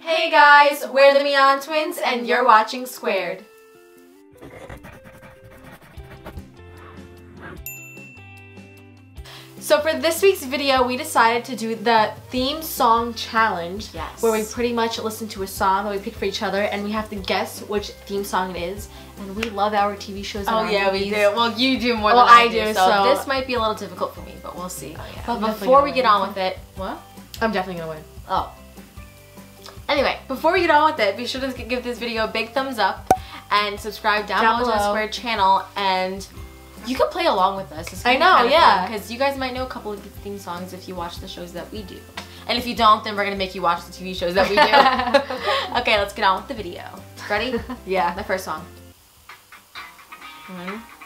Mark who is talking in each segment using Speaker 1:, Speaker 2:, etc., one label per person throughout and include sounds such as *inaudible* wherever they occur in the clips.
Speaker 1: Hey guys, we're the Mian Twins and you're watching Squared. So for this week's video, we decided to do the theme song challenge.
Speaker 2: Yes.
Speaker 1: Where we pretty much listen to a song that we pick for each other and we have to guess which theme song it is. And we love our TV shows and
Speaker 2: Oh yeah, we do. Well, you do more
Speaker 1: Well,
Speaker 2: than I,
Speaker 1: I
Speaker 2: do,
Speaker 1: do,
Speaker 2: so,
Speaker 1: so-
Speaker 2: this might be a little difficult for me, but we'll see.
Speaker 1: Oh, yeah,
Speaker 2: But
Speaker 1: I'm
Speaker 2: before we get on with it, what?
Speaker 1: I'm definitely gonna win.
Speaker 2: Oh. Anyway, before we get on with it, be sure to give this video a big thumbs up and subscribe down,
Speaker 1: Down
Speaker 2: below to the
Speaker 1: below.
Speaker 2: Squared channel and you can play along with us.
Speaker 1: I know, yeah.
Speaker 2: Because you guys might know a couple of the theme songs if you watch the shows that we do. And if you don't, then we're gonna make you watch the TV shows that we do. *laughs* okay, let's get on with the video. Ready? *laughs*
Speaker 1: Yeah.
Speaker 2: The first song. Mm-hmm.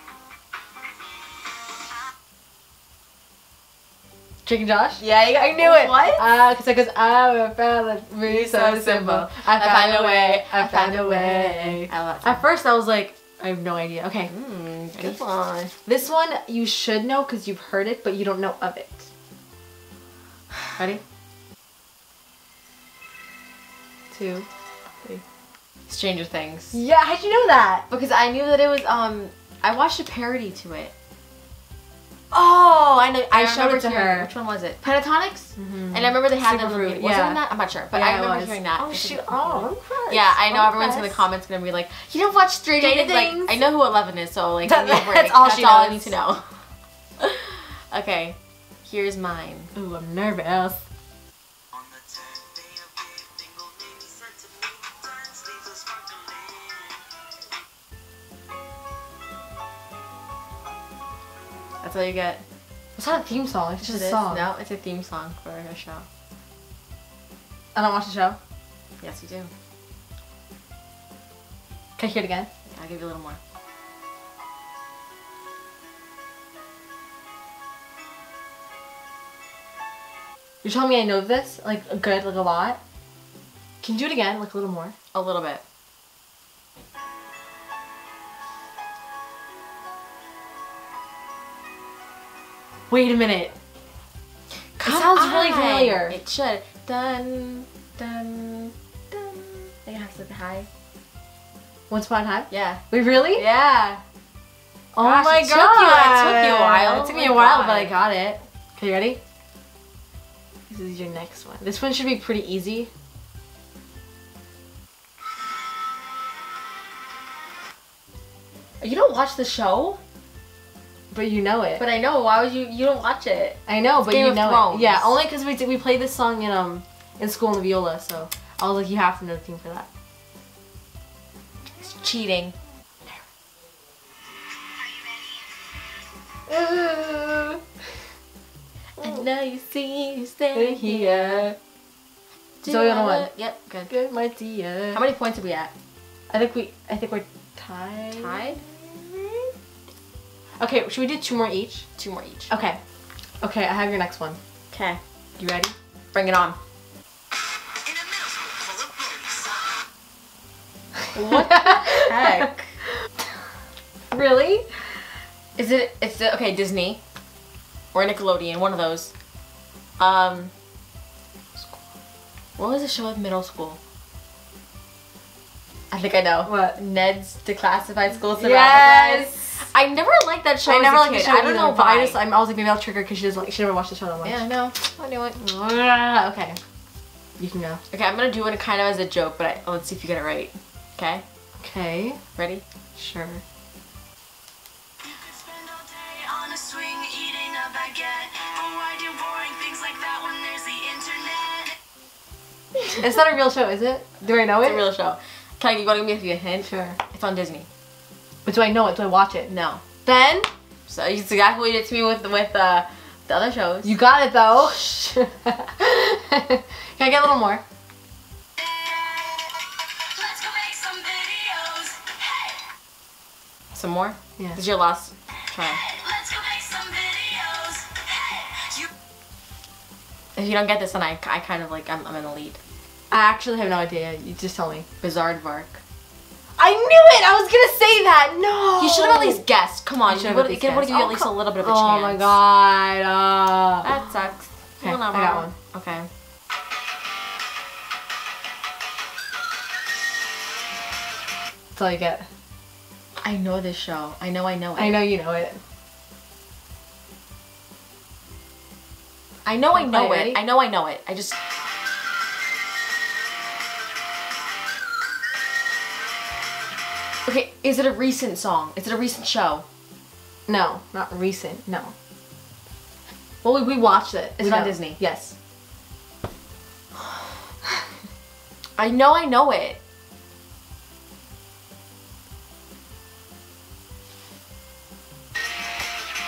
Speaker 1: Chicken Josh?
Speaker 2: Yeah,
Speaker 1: I knew it.
Speaker 2: What?
Speaker 1: Ah, cause I cause I found a fella, me so simple. I found a way. I found a way.
Speaker 2: I.
Speaker 1: At first, I was like, I have no idea. Okay,
Speaker 2: Mm, good one.
Speaker 1: this one you should know because you've heard it, but you don't know of it. Ready? Two. three.
Speaker 2: Stranger Things.
Speaker 1: Yeah, how'd you know that?
Speaker 2: Because I knew that it was um I watched a parody to it. Oh, I know. I,
Speaker 1: I showed it to her.
Speaker 2: Which one was it? Pentatonix.
Speaker 1: Mm-hmm.
Speaker 2: And I remember they had
Speaker 1: Super
Speaker 2: them.
Speaker 1: Fruit,
Speaker 2: Was it
Speaker 1: yeah.
Speaker 2: that? I'm not sure, but
Speaker 1: Yeah,
Speaker 2: I remember hearing that.
Speaker 1: Oh shoot! Oh, I'm.
Speaker 2: Yeah, I know everyone's in the comments gonna be like, you don't watch Stranger Things. Like, I know who Eleven is, so like,
Speaker 1: That-
Speaker 2: give me a *laughs*
Speaker 1: that's all
Speaker 2: That's
Speaker 1: she
Speaker 2: all I need to know. *laughs* okay, here's mine.
Speaker 1: Ooh, I'm nervous.
Speaker 2: That's all you get.
Speaker 1: It's not a theme song. It's just
Speaker 2: It
Speaker 1: a
Speaker 2: is?
Speaker 1: song.
Speaker 2: No, it's a theme song for a show.
Speaker 1: I don't watch the show.
Speaker 2: Yes, you do.
Speaker 1: Can I hear it again?
Speaker 2: I'll give you a little more.
Speaker 1: You're telling me I know this? Like, good, like a lot? Can you do it again? Like, a little more?
Speaker 2: A little bit.
Speaker 1: Wait a minute.
Speaker 2: Come
Speaker 1: sounds really familiar.
Speaker 2: It should. Dun dun dun. I think it has to be high.
Speaker 1: Once Upon a Time?
Speaker 2: Yeah.
Speaker 1: Wait, really?
Speaker 2: Yeah.
Speaker 1: Oh
Speaker 2: Gosh,
Speaker 1: my
Speaker 2: it took
Speaker 1: god.
Speaker 2: you- it took you a while.
Speaker 1: It took
Speaker 2: Oh
Speaker 1: me a while,
Speaker 2: God.
Speaker 1: but I got it. Okay, you ready? This is your next one. This one should be pretty easy.
Speaker 2: You don't watch the show,
Speaker 1: But you know it.
Speaker 2: but I know. Why would you? You don't watch it.
Speaker 1: I know, but
Speaker 2: Game
Speaker 1: you know
Speaker 2: Thrones.
Speaker 1: it. Yeah, only because we did, we played this song in um in school in the viola, so I was like, you have to know the theme for that.
Speaker 2: It's cheating.
Speaker 1: Ooh.
Speaker 2: I know you see you
Speaker 1: stay here.
Speaker 2: Do
Speaker 1: So we on one.
Speaker 2: Yep. Good.
Speaker 1: Good, my dear.
Speaker 2: How many points are we at?
Speaker 1: I think we I think we're tied.
Speaker 2: Tied.
Speaker 1: Okay, should we do two more each?
Speaker 2: Two more each.
Speaker 1: Okay. Okay, I have your next one.
Speaker 2: Okay.
Speaker 1: You ready?
Speaker 2: Bring it on. What the heck? *laughs*
Speaker 1: Really?
Speaker 2: Is it? It's the, okay. Disney or Nickelodeon. One of those. Um. What was the show with middle school? I think I know.
Speaker 1: What?
Speaker 2: Ned's Declassified School Survival
Speaker 1: Yes.
Speaker 2: I never liked that show.
Speaker 1: I never liked the show
Speaker 2: I don't know why.
Speaker 1: I just I'm, I was like maybe I'll trigger because she doesn't like she never watched the show that much.
Speaker 2: yeah, I know. I knew it. *laughs*
Speaker 1: Okay. You can go.
Speaker 2: Okay, I'm gonna do it kind of as a joke, but I, let's see if you get it right. Okay,
Speaker 1: Okay.
Speaker 2: ready?
Speaker 1: Sure.
Speaker 3: Spend all day on a swing eating a baguette. But why do boring things like that when there's the internet?
Speaker 1: it's not a real show, is it? Do I know
Speaker 2: It's
Speaker 1: it?
Speaker 2: a real show. Can I, you want to give me a hint?
Speaker 1: Sure.
Speaker 2: It's on Disney.
Speaker 1: But do I know it? Do I watch it?
Speaker 2: No.
Speaker 1: Then
Speaker 2: So it's exactly what you did to me with with uh, the other shows.
Speaker 1: you got it though. *laughs* can I get a little more?
Speaker 3: Let's go make some videos. Hey,
Speaker 2: Some more?
Speaker 1: Yeah.
Speaker 2: This is your last try.
Speaker 3: let's go make some videos. Hey, you
Speaker 2: If you don't get this, then I, I kind of like I'm, I'm in the lead.
Speaker 1: I actually have no idea. You just tell me.
Speaker 2: Bizaardvark.
Speaker 1: I knew it! I was gonna say that! No!
Speaker 2: You should have at least guessed. Come on, you
Speaker 1: should have at least
Speaker 2: given you at least a little bit of a chance.
Speaker 1: Oh my god. Uh,
Speaker 2: that sucks.
Speaker 1: Okay, I got one.
Speaker 2: Okay.
Speaker 1: That's all you get.
Speaker 2: I know this show. I know I know it.
Speaker 1: I know you know it.
Speaker 2: I know I know it. I know I know it. I just... Okay, is it a recent song? Is it a recent show?
Speaker 1: No, not recent. No. Well, we, we watched it.
Speaker 2: Is
Speaker 1: We
Speaker 2: it on
Speaker 1: know.
Speaker 2: Disney?
Speaker 1: Yes. *sighs*
Speaker 2: I know I know it.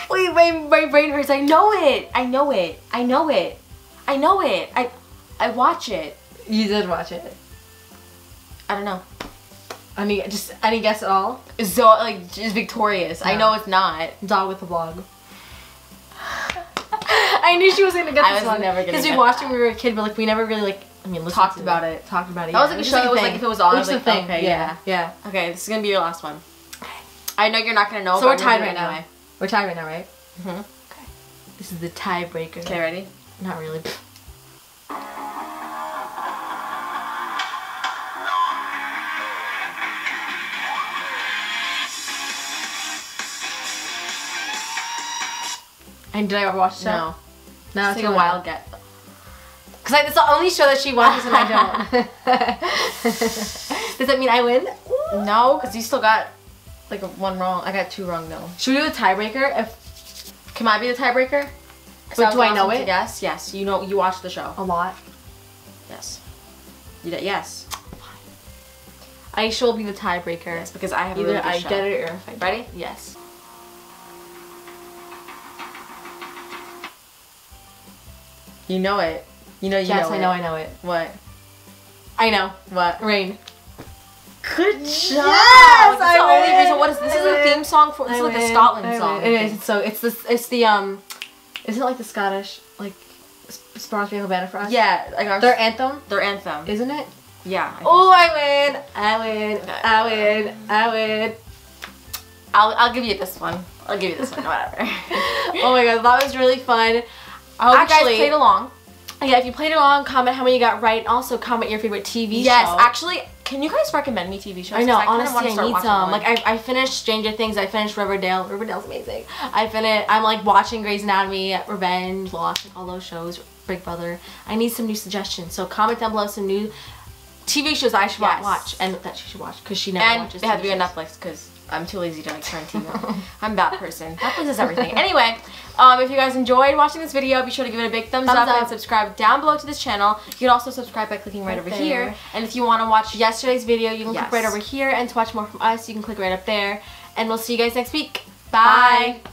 Speaker 2: Wait, my, my brain hurts. I know it. I know it. I know it. I know it. I I watch it.
Speaker 1: You did watch it.
Speaker 2: I don't know.
Speaker 1: Any just any guess at all?
Speaker 2: So like is victorious. I know it's not.
Speaker 1: Dog with the Blog. *laughs* I knew she was gonna get
Speaker 2: I
Speaker 1: this
Speaker 2: was
Speaker 1: one
Speaker 2: never gonna
Speaker 1: because we watched
Speaker 2: that.
Speaker 1: when we were a kid, but like we never really like. I mean,
Speaker 2: Talked
Speaker 1: to
Speaker 2: about it.
Speaker 1: Talked about it.
Speaker 2: That was
Speaker 1: yeah.
Speaker 2: like a show that was like if it was on,
Speaker 1: It
Speaker 2: I
Speaker 1: was
Speaker 2: was
Speaker 1: the thing.
Speaker 2: okay,
Speaker 1: yeah, yeah.
Speaker 2: Okay, this is gonna be your last one. Okay. I know you're not gonna know.
Speaker 1: So we're tied right now.
Speaker 2: anyway.
Speaker 1: We're tied right now, right?
Speaker 2: Mhm.
Speaker 1: Okay. This is the tiebreaker.
Speaker 2: Okay, ready?
Speaker 1: Not really. And did I ever watch the show?
Speaker 2: No.
Speaker 1: No,
Speaker 2: It's like a wild get.
Speaker 1: Because like, it's the only show that she watches and I don't. *laughs* Does that mean I win?
Speaker 2: No, because you still got like one wrong. I got two wrong though.
Speaker 1: Should we do a tiebreaker? If
Speaker 2: Can I be the tiebreaker?
Speaker 1: But do I know it?
Speaker 2: Yes, yes. You know, you watched the show.
Speaker 1: a lot.
Speaker 2: Yes. You did, yes.
Speaker 1: Aisha will be the tiebreaker.
Speaker 2: Yes, because I have a
Speaker 1: Either
Speaker 2: really
Speaker 1: I
Speaker 2: show.
Speaker 1: get it or if I.
Speaker 2: Ready?
Speaker 1: Yes.
Speaker 2: You know it. You know you
Speaker 1: yes,
Speaker 2: know
Speaker 1: I know,
Speaker 2: it.
Speaker 1: I know it.
Speaker 2: What?
Speaker 1: I know.
Speaker 2: What?
Speaker 1: Rain.
Speaker 2: Good job.
Speaker 1: Yes,
Speaker 2: That's
Speaker 1: I
Speaker 2: the only
Speaker 1: win.
Speaker 2: reason. What is this?
Speaker 1: I
Speaker 2: is a theme song for. This is
Speaker 1: I
Speaker 2: like a. Scotland
Speaker 1: I
Speaker 2: song.
Speaker 1: win. It is. So it's this. It's the um. Isn't it like the Scottish like Sparrows Spangled Banner for us?
Speaker 2: Yeah, like our
Speaker 1: Their anthem,
Speaker 2: their anthem.
Speaker 1: isn't it?
Speaker 2: yeah.
Speaker 1: Oh,
Speaker 2: so.
Speaker 1: I win! I win! I win! I win!
Speaker 2: I'll I'll give you this one. I'll give you this one. *laughs* Whatever.
Speaker 1: Oh my god, that was really fun. Oh, I
Speaker 2: Actually,
Speaker 1: guys
Speaker 2: played along.
Speaker 1: Yeah, if you played along, comment how many you got right. and Also, comment your favorite TV
Speaker 2: Yes,
Speaker 1: show.
Speaker 2: Yes, actually, can you guys recommend me TV shows?
Speaker 1: I know,
Speaker 2: kinda
Speaker 1: honestly, I need some. Like I, I finished Stranger Things. I finished Riverdale. Riverdale's amazing. I finished. I'm like watching Grey's Anatomy, Revenge, Lost, all those shows. Big Brother. I need some new suggestions. So comment down below some new TV shows I should
Speaker 2: Yes.
Speaker 1: watch and that she should watch because she never
Speaker 2: and
Speaker 1: watches.
Speaker 2: they have to be on. Netflix because I'm too lazy to like turn TV *laughs* on. I'm that person. Netflix is everything. Anyway, um, if you guys enjoyed watching this video, be sure to give it a big thumbs,
Speaker 1: Thumbs
Speaker 2: up, and subscribe down below to this channel. You can also subscribe by clicking right,
Speaker 1: Right
Speaker 2: over
Speaker 1: there.
Speaker 2: here. And if you want to watch
Speaker 1: Yesterday's video, you can
Speaker 2: Yes.
Speaker 1: click right over here, and to watch more from us, you can click right up there. And we'll see you guys next week. Bye.
Speaker 2: Bye.